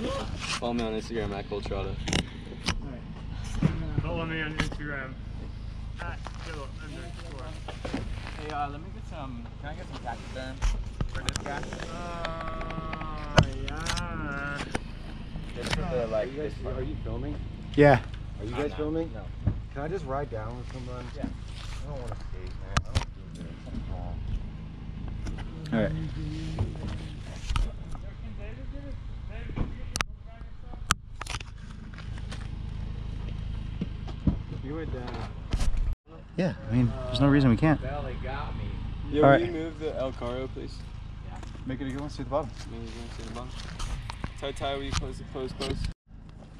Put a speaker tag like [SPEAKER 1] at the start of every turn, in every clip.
[SPEAKER 1] Follow me on Instagram at Cole Trotta.
[SPEAKER 2] Follow me on Instagram. At Philip underscore.
[SPEAKER 3] Hey, uh, let me get some. Can I get some Tegaderm for this guy?
[SPEAKER 2] Uh, yeah.
[SPEAKER 3] Just for the like.
[SPEAKER 4] Are you guys, are you filming?
[SPEAKER 5] Yeah.
[SPEAKER 4] Are you guys filming?
[SPEAKER 3] no.
[SPEAKER 4] Can I just ride down with someone?
[SPEAKER 3] Yeah.
[SPEAKER 4] I don't want to skate, man. I don't do this. Something's wrong.
[SPEAKER 5] All right.
[SPEAKER 2] Would, uh,
[SPEAKER 5] Yeah. I mean, there's no reason we can't.
[SPEAKER 3] Belly got me.
[SPEAKER 1] Yo,
[SPEAKER 5] All
[SPEAKER 1] will you move the El Caro, please? Yeah.
[SPEAKER 5] Make it a good one. See the bottom.
[SPEAKER 1] Maybe you want to see the bottom. Ty, Ty, will you close the close, close?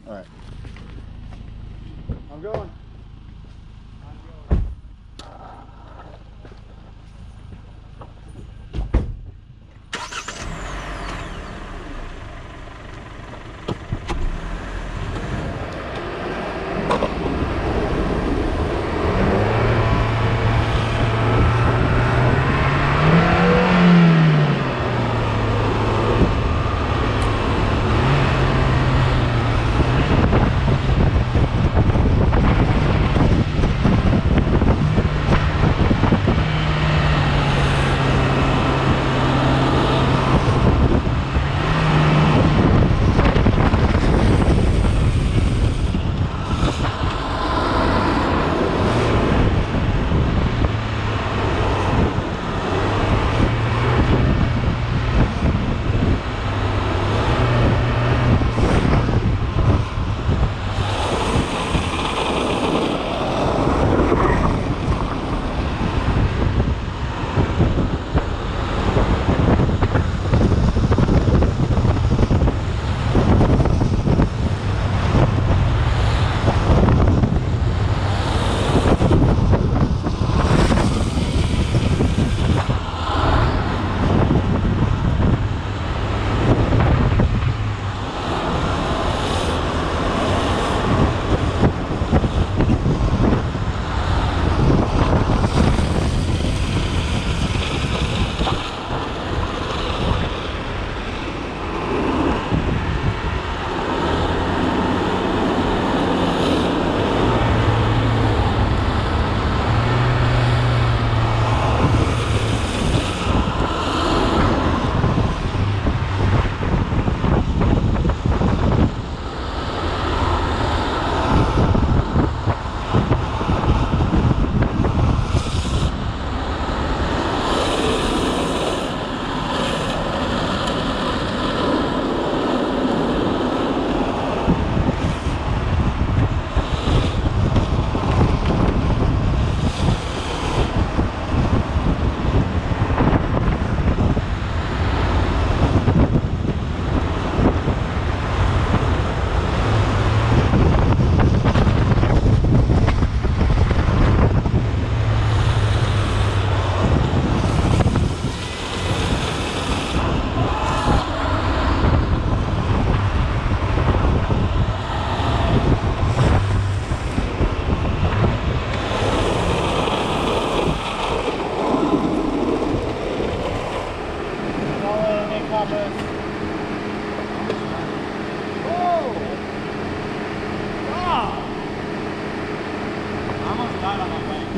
[SPEAKER 5] All right.
[SPEAKER 4] I'm going.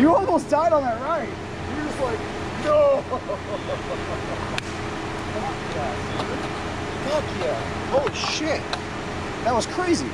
[SPEAKER 5] You almost died on that ride. You're just like, no.
[SPEAKER 4] Fuck yeah. Holy shit.
[SPEAKER 5] That was crazy.